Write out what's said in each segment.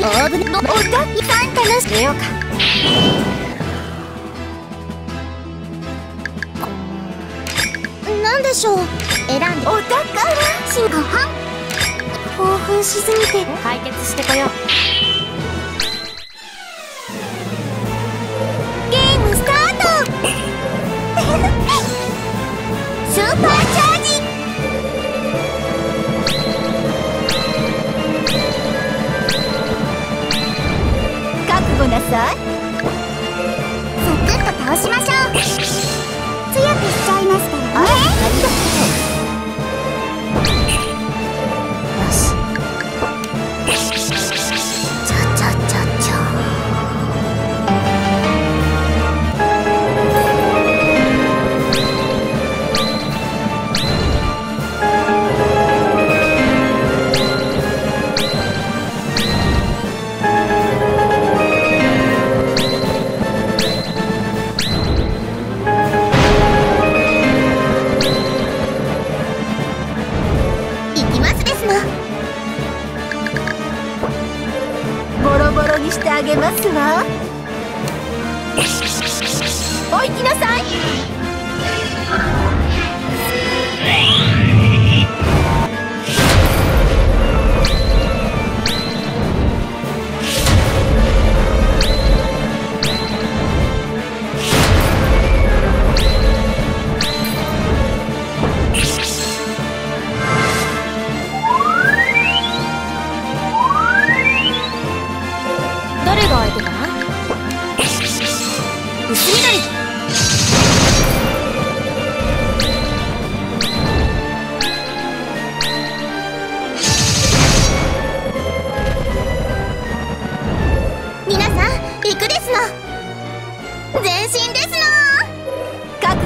大船のおたきさん楽しめようか何でしょう選んでお宝進化班興奮しすぎて解決してこようさいサクッと倒しましょう。強くしちゃいますからね。ありしてあげますわ。お行きなさい。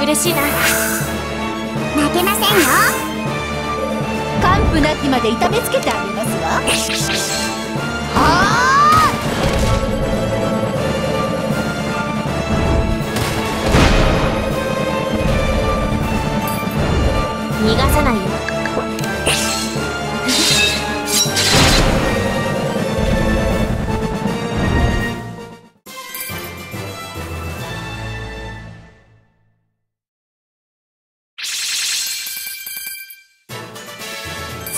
嬉しいな。負けませんよ。完膚なきまで痛めつけてあげますわ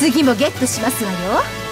次もゲットしますわよ。